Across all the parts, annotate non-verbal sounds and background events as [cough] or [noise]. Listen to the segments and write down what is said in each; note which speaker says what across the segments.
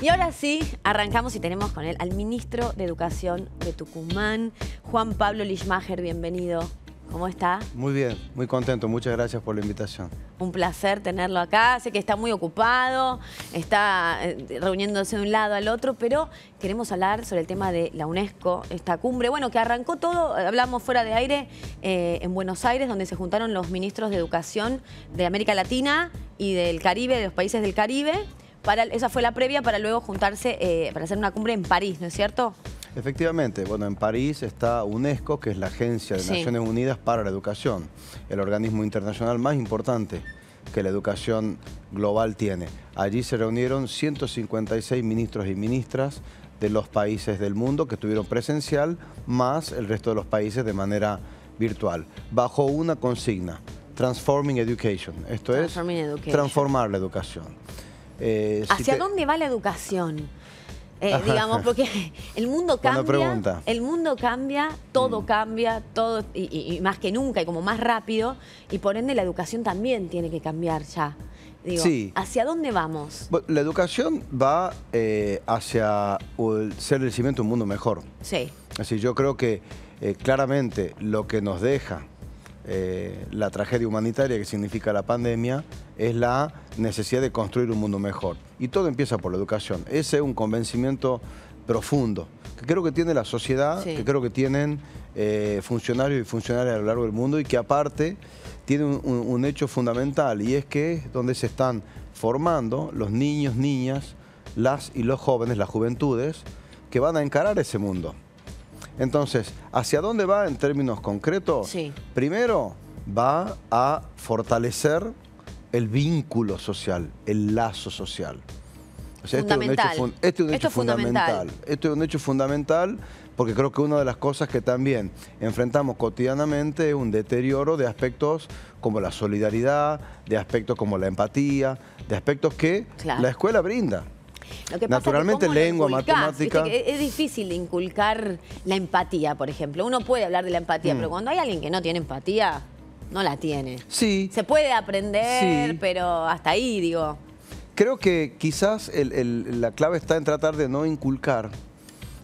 Speaker 1: Y ahora sí, arrancamos y tenemos con él al ministro de Educación de Tucumán, Juan Pablo Lichmacher, bienvenido. ¿Cómo está?
Speaker 2: Muy bien, muy contento. Muchas gracias por la invitación.
Speaker 1: Un placer tenerlo acá. Sé que está muy ocupado, está eh, reuniéndose de un lado al otro, pero queremos hablar sobre el tema de la UNESCO, esta cumbre. Bueno, que arrancó todo, hablamos fuera de aire, eh, en Buenos Aires, donde se juntaron los ministros de Educación de América Latina y del Caribe, de los países del Caribe. Para, esa fue la previa para luego juntarse, eh, para hacer una cumbre en París, ¿no es cierto?
Speaker 2: Efectivamente, bueno, en París está UNESCO, que es la Agencia de Naciones Unidas para la Educación, el organismo internacional más importante que la educación global tiene. Allí se reunieron 156 ministros y ministras de los países del mundo que estuvieron presencial, más el resto de los países de manera virtual, bajo una consigna, Transforming Education. Esto es transformar la educación.
Speaker 1: Eh, ¿Hacia dónde va la educación? Eh, digamos, porque [laughs] el mundo cambia, el mundo cambia, todo mm. cambia, todo y, más que nunca y como más rápido y por ende la educación también tiene que cambiar ya. Digo, ¿hacia dónde vamos?
Speaker 2: La educación va eh, hacia ser el cimiento de un mundo mejor.
Speaker 1: Sí.
Speaker 2: Así yo creo que eh, claramente lo que nos deja eh, la tragedia humanitaria que significa la pandemia es la necesidad de construir un mundo mejor. Y todo empieza por la educación. Ese es un convencimiento profundo que creo que tiene la sociedad, que creo que tienen eh, funcionarios y funcionarias a lo largo del mundo y que aparte tiene un, hecho fundamental y es que es donde se están formando los niños, niñas, las y los jóvenes, las juventudes, que van a encarar ese mundo. Entonces, ¿hacia dónde va en términos concretos?
Speaker 1: Sí.
Speaker 2: Primero, va a fortalecer el vínculo social, el lazo social.
Speaker 1: este es un hecho,
Speaker 2: este es un hecho fundamental. Este es un hecho fundamental porque creo que una de las cosas que también enfrentamos cotidianamente es un deterioro de aspectos como la solidaridad, de aspectos como la empatía, de aspectos que la escuela brinda. Naturalmente lengua, matemática.
Speaker 1: es difícil inculcar la empatía, por ejemplo. Uno puede hablar de la empatía, mm. pero cuando hay alguien que no tiene empatía, no la tiene.
Speaker 2: Sí.
Speaker 1: Se puede aprender, pero hasta ahí, digo.
Speaker 2: Creo que quizás la clave está en tratar de no inculcar,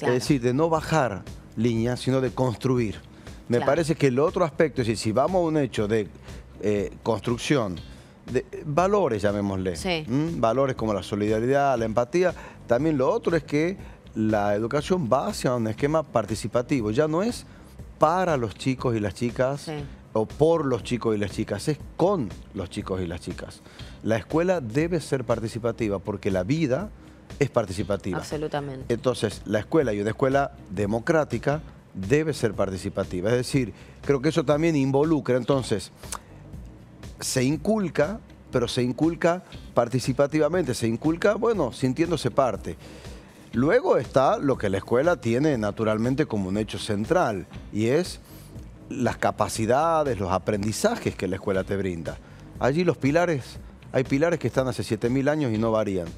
Speaker 2: es decir, de no bajar líneas, sino de construir. Me parece que el otro aspecto, es decir, si vamos a un hecho de eh, construcción, de valores, llamémosle. Valores como la solidaridad, la empatía. También lo otro es que la educación va hacia un esquema participativo. Ya no es para los chicos y las chicas o por los chicos y las chicas, es con los chicos y las chicas. La escuela debe ser participativa porque la vida es participativa.
Speaker 1: Absolutamente.
Speaker 2: Entonces, la escuela y una escuela democrática debe ser participativa. Es decir, creo que eso también involucra, entonces, se inculca, pero se inculca participativamente, se inculca, bueno, sintiéndose parte. Luego está lo que la escuela tiene naturalmente como un hecho central y es las capacidades, los aprendizajes que la escuela te brinda. Allí los pilares, hay pilares que están hace 7.000 años y no varían.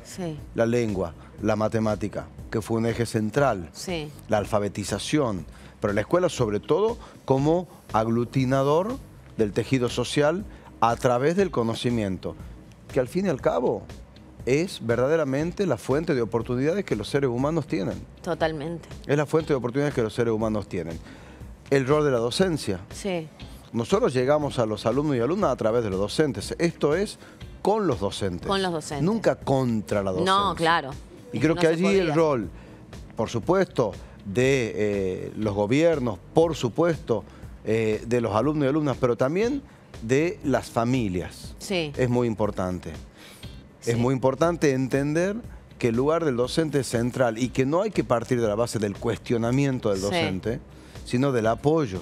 Speaker 2: La lengua, la matemática, que fue un eje central. La alfabetización, pero la escuela sobre todo como aglutinador del tejido social a través del conocimiento, que al fin y al cabo es verdaderamente la fuente de oportunidades que los seres humanos tienen.
Speaker 1: Totalmente.
Speaker 2: Es la fuente de oportunidades que los seres humanos tienen. El rol de la docencia.
Speaker 1: Sí.
Speaker 2: Nosotros llegamos a los alumnos y alumnas a través de los docentes. Esto es con los docentes.
Speaker 1: Con los docentes.
Speaker 2: Nunca contra la docencia.
Speaker 1: No, claro.
Speaker 2: Y creo que allí el rol, por supuesto, de eh, los gobiernos, por supuesto, eh, de los alumnos y alumnas, pero también de las familias.
Speaker 1: Sí.
Speaker 2: Es muy importante. Es muy importante entender que el lugar del docente es central y que no hay que partir de la base del cuestionamiento del docente, sino del apoyo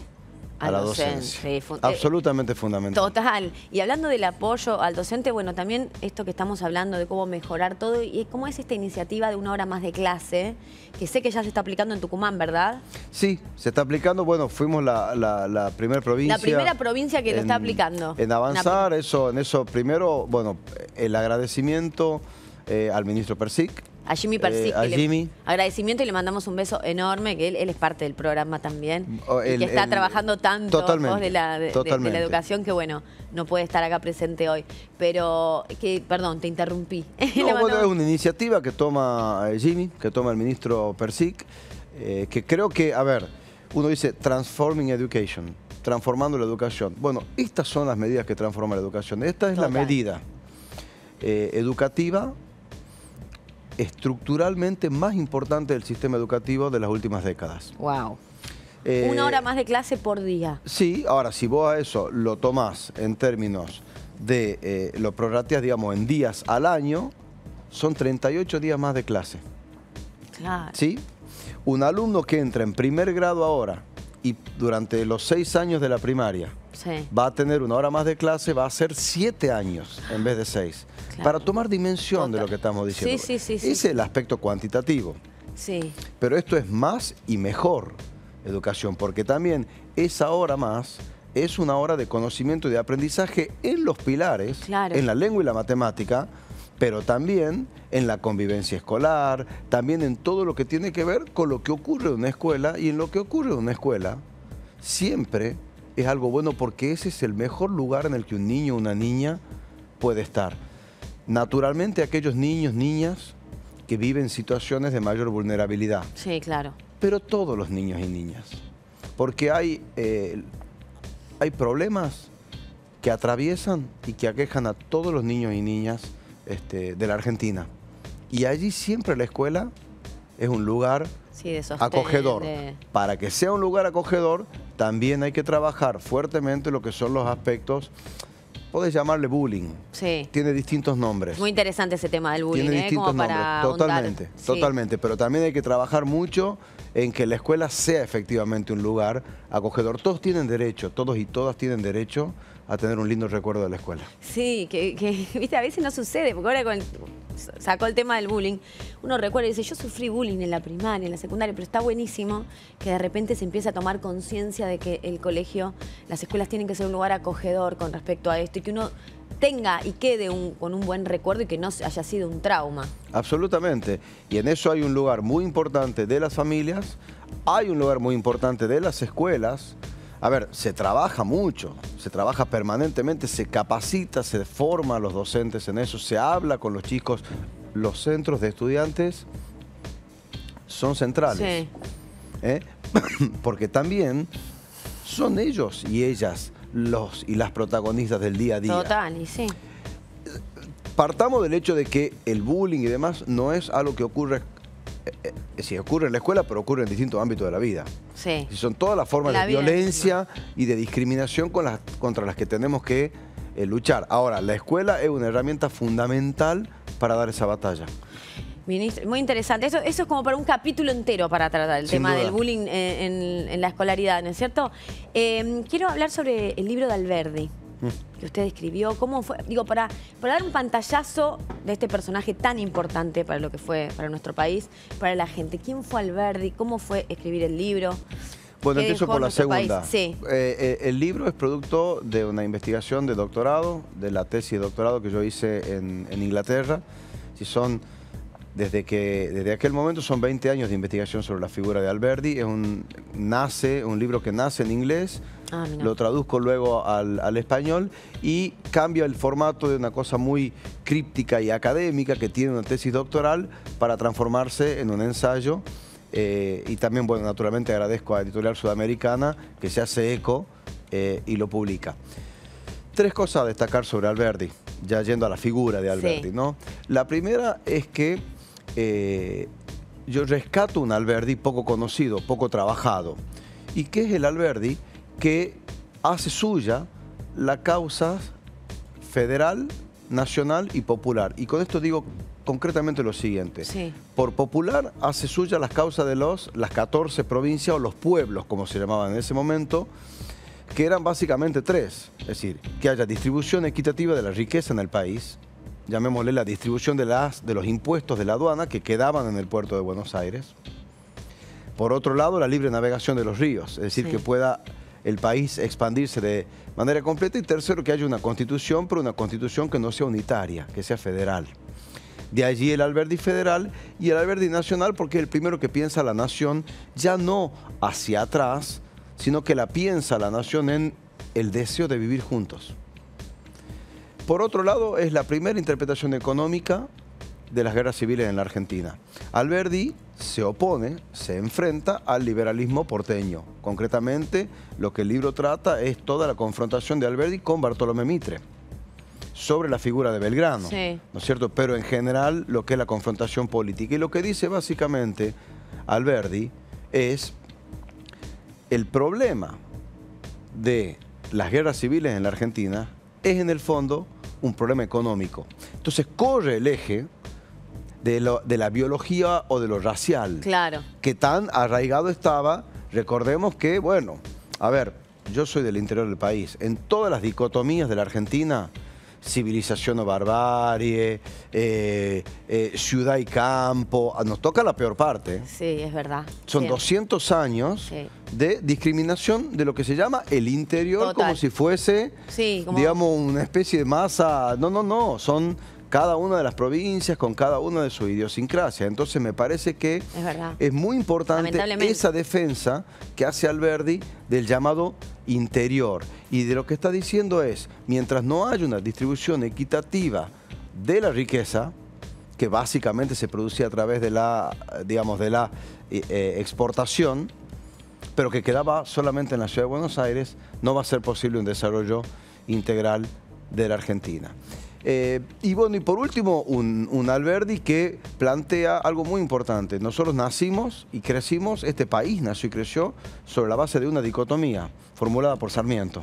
Speaker 2: a la docencia. Eh, Absolutamente fundamental.
Speaker 1: Total. Y hablando del apoyo al docente, bueno, también esto que estamos hablando de cómo mejorar todo y cómo es esta iniciativa de una hora más de clase, que sé que ya se está aplicando en Tucumán, ¿verdad?
Speaker 2: Sí, se está aplicando. Bueno, fuimos la, primera provincia.
Speaker 1: La primera provincia que lo está aplicando.
Speaker 2: En avanzar, eso, en eso primero, bueno, el agradecimiento eh, al ministro Persic,
Speaker 1: A Jimmy Persic.
Speaker 2: Eh, a
Speaker 1: le-
Speaker 2: Jimmy.
Speaker 1: agradecimiento y le mandamos un beso enorme, que él, él es parte del programa también.
Speaker 2: Oh,
Speaker 1: y
Speaker 2: el-
Speaker 1: que está
Speaker 2: el-
Speaker 1: trabajando tanto
Speaker 2: totalmente,
Speaker 1: de, la, de- de- la educación que, bueno, no puede estar acá presente hoy. Pero, que, perdón, te interrumpí. [laughs]
Speaker 2: No, bueno, es una iniciativa que toma eh, Jimmy, que toma el ministro Persic, eh, que creo que, a ver, uno dice Transforming Education, transformando la educación. Bueno, estas son las medidas que transforman la educación. Esta es la medida eh, educativa estructuralmente más importante del sistema educativo de las últimas décadas.
Speaker 1: Wow.
Speaker 2: Eh,
Speaker 1: Una hora más de clase por día.
Speaker 2: Sí, ahora si vos a eso lo tomás en términos de, eh, lo prorrateas, digamos, en días al año, son 38 días más de clase.
Speaker 1: Claro.
Speaker 2: ¿Sí? Un alumno que entra en primer grado ahora y durante los seis años de la primaria
Speaker 1: Sí.
Speaker 2: va a tener una hora más de clase, va a ser siete años en vez de seis.
Speaker 1: Claro.
Speaker 2: Para tomar dimensión de lo que estamos diciendo.
Speaker 1: Sí, sí, sí,
Speaker 2: Ese es el aspecto cuantitativo.
Speaker 1: Sí.
Speaker 2: Pero esto es más y mejor educación, porque también esa hora más es una hora de conocimiento y de aprendizaje en los pilares,
Speaker 1: Claro.
Speaker 2: en la lengua y la matemática, pero también en la convivencia escolar, también en todo lo que tiene que ver con lo que ocurre en una escuela y en lo que ocurre en una escuela siempre es algo bueno porque ese es el mejor lugar en el que un niño o una niña puede estar. Naturalmente aquellos niños, niñas que viven situaciones de mayor vulnerabilidad,
Speaker 1: Sí, claro.
Speaker 2: pero todos los niños y niñas. Porque hay, eh, hay problemas que atraviesan y que aquejan a todos los niños y niñas este, de la Argentina. Y allí siempre la escuela es un lugar
Speaker 1: Sí, de sostén,
Speaker 2: acogedor.
Speaker 1: de-
Speaker 2: Para que sea un lugar acogedor, también hay que trabajar fuertemente lo que son los aspectos, podés llamarle bullying,
Speaker 1: Sí.
Speaker 2: tiene distintos nombres.
Speaker 1: Es muy interesante ese tema del bullying,
Speaker 2: Tiene
Speaker 1: ¿eh?
Speaker 2: distintos
Speaker 1: Como
Speaker 2: nombres, totalmente,
Speaker 1: Sí.
Speaker 2: totalmente. Pero también hay que trabajar mucho en que la escuela sea efectivamente un lugar acogedor. Todos tienen derecho, todos y todas tienen derecho a tener un lindo recuerdo de la escuela.
Speaker 1: Sí, que, que, [laughs] viste, a veces no sucede, porque ahora con el- sacó el tema del bullying, uno recuerda y dice, yo sufrí bullying en la primaria, en la secundaria, pero está buenísimo que de repente se empiece a tomar conciencia de que el colegio, las escuelas tienen que ser un lugar acogedor con respecto a esto y que uno tenga y quede un- con un buen recuerdo y que no haya sido un trauma.
Speaker 2: Absolutamente. Y en eso hay un lugar muy importante de las familias, hay un lugar muy importante de las escuelas. A ver, se trabaja mucho, se trabaja permanentemente, se capacita, se forma a los docentes en eso, se habla con los chicos. Los centros de estudiantes son centrales.
Speaker 1: Sí.
Speaker 2: ¿eh? [coughs] porque también son ellos y ellas los y las protagonistas del día a día.
Speaker 1: Total, y sí.
Speaker 2: Partamos del hecho de que el bullying y demás no es algo que ocurre, sí, ocurre en la escuela, pero ocurre en distintos ámbitos de la vida.
Speaker 1: Sí.
Speaker 2: Y son todas las formas
Speaker 1: La
Speaker 2: de violencia y de discriminación con las, contra las que tenemos que eh, luchar. Ahora, la escuela es una herramienta fundamental para dar esa batalla.
Speaker 1: Ministro, muy interesante. Eso, eso es como para un capítulo entero para tratar el
Speaker 2: Sin
Speaker 1: tema
Speaker 2: duda.
Speaker 1: del bullying eh, en, en la escolaridad, ¿no es cierto? Eh, quiero hablar sobre el libro de Alberdi. Que usted escribió. ¿Cómo fue? Digo, para, para dar un pantallazo de este personaje tan importante para lo que fue para nuestro país, para la gente. ¿Quién fue Alberdi? ¿Cómo fue escribir el libro?
Speaker 2: Bueno,
Speaker 1: ¿Qué
Speaker 2: empiezo por la segunda.
Speaker 1: Sí.
Speaker 2: Eh, eh, el libro es producto de una investigación de doctorado, de la tesis de doctorado que yo hice en, en Inglaterra. Si son, desde, que, desde aquel momento son 20 años de investigación sobre la figura de Alberdi. Es un, nace, un libro que nace en inglés,
Speaker 1: Ah,
Speaker 2: lo traduzco luego al, al español y cambia el formato de una cosa muy críptica y académica que tiene una tesis doctoral para transformarse en un ensayo. Eh, y también, bueno, naturalmente agradezco a Editorial Sudamericana que se hace eco eh, y lo publica. Tres cosas a destacar sobre Alberti, ya yendo a la figura de Alberti,
Speaker 1: Sí.
Speaker 2: ¿no? La primera es que eh, yo rescato un Alberdi poco conocido, poco trabajado. ¿Y qué es el Alberdi? Que hace suya la causa federal, nacional y popular. Y con esto digo concretamente lo siguiente.
Speaker 1: Sí.
Speaker 2: Por popular hace suya las causas de los, las 14 provincias o los pueblos, como se llamaban en ese momento, que eran básicamente tres. Es decir, que haya distribución equitativa de la riqueza en el país, llamémosle la distribución de, las, de los impuestos de la aduana que quedaban en el puerto de Buenos Aires. Por otro lado, la libre navegación de los ríos, es decir,
Speaker 1: Sí.
Speaker 2: que pueda el país expandirse de manera completa. Y tercero, que haya una constitución, pero una constitución que no sea unitaria, que sea federal. De allí el Alberdi federal y el Alberdi nacional porque es el primero que piensa la nación ya no hacia atrás, sino que la piensa la nación en el deseo de vivir juntos. Por otro lado, es la primera interpretación económica de las guerras civiles en la Argentina. Alberdi se opone, se enfrenta al liberalismo porteño. Concretamente, lo que el libro trata es toda la confrontación de Alberdi con Bartolomé Mitre sobre la figura de Belgrano, ¿no es cierto? Pero en general lo que es la confrontación política. Y lo que dice básicamente Alberdi es el problema de las guerras civiles en la Argentina es en el fondo un problema económico. Entonces corre el eje de, la biología o de lo racial.
Speaker 1: Claro.
Speaker 2: Que tan arraigado estaba. Recordemos que, bueno, a ver, yo soy del interior del país. En todas las dicotomías de la Argentina, civilización o barbarie, eh, eh, ciudad y campo, ah, nos toca la peor parte.
Speaker 1: Sí, es verdad.
Speaker 2: Son 200 años de discriminación de lo que se llama el interior, como si fuese, digamos, una especie de masa. No, no, no, son cada una de las provincias con cada una de su idiosincrasia. Entonces me parece que es, muy importante esa defensa que hace Alberdi del llamado interior. Y de lo que está diciendo es, mientras no haya una distribución equitativa de la riqueza, que básicamente se produce a través de la, digamos, de la eh, eh, exportación, pero que quedaba solamente en la ciudad de Buenos Aires, no va a ser posible un desarrollo integral de la Argentina. Eh, y bueno, y por último, un, Alberdi que plantea algo muy importante. Nosotros nacimos y crecimos, este país nació y creció sobre la base de una dicotomía formulada por Sarmiento,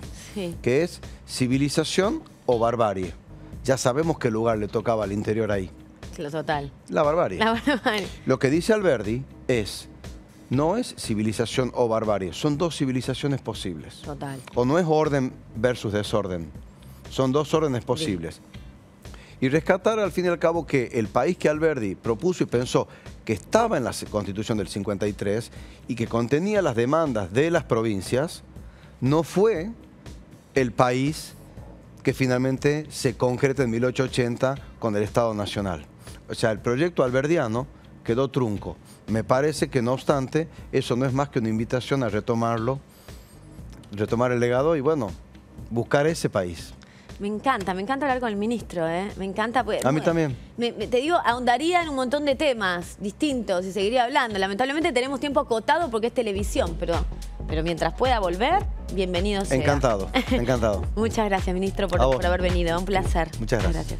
Speaker 2: que es civilización o barbarie. Ya sabemos qué lugar le tocaba al interior ahí.
Speaker 1: Lo total.
Speaker 2: La barbarie. La barbarie. Lo que dice Alberdi es, no es civilización o barbarie, son dos civilizaciones posibles.
Speaker 1: Total.
Speaker 2: O no es orden versus desorden, son dos órdenes posibles y rescatar al fin y al cabo que el país que Alberdi propuso y pensó que estaba en la Constitución del 53 y que contenía las demandas de las provincias, no fue el país que finalmente se concreta en 1880 con el Estado Nacional. O sea, el proyecto alberdiano quedó trunco. Me parece que no obstante, eso no es más que una invitación a retomarlo, retomar el legado y bueno, buscar ese país.
Speaker 1: Me encanta, me encanta hablar con el ministro, ¿eh? Me encanta.
Speaker 2: Pues, a mí también.
Speaker 1: te digo, ahondaría en un montón de temas distintos y seguiría hablando. Lamentablemente tenemos tiempo acotado porque es televisión, pero, pero mientras pueda volver, bienvenido sea.
Speaker 2: Encantado, [laughs] encantado.
Speaker 1: Muchas gracias, ministro, por, por, haber venido. Un placer.
Speaker 2: Muchas gracias.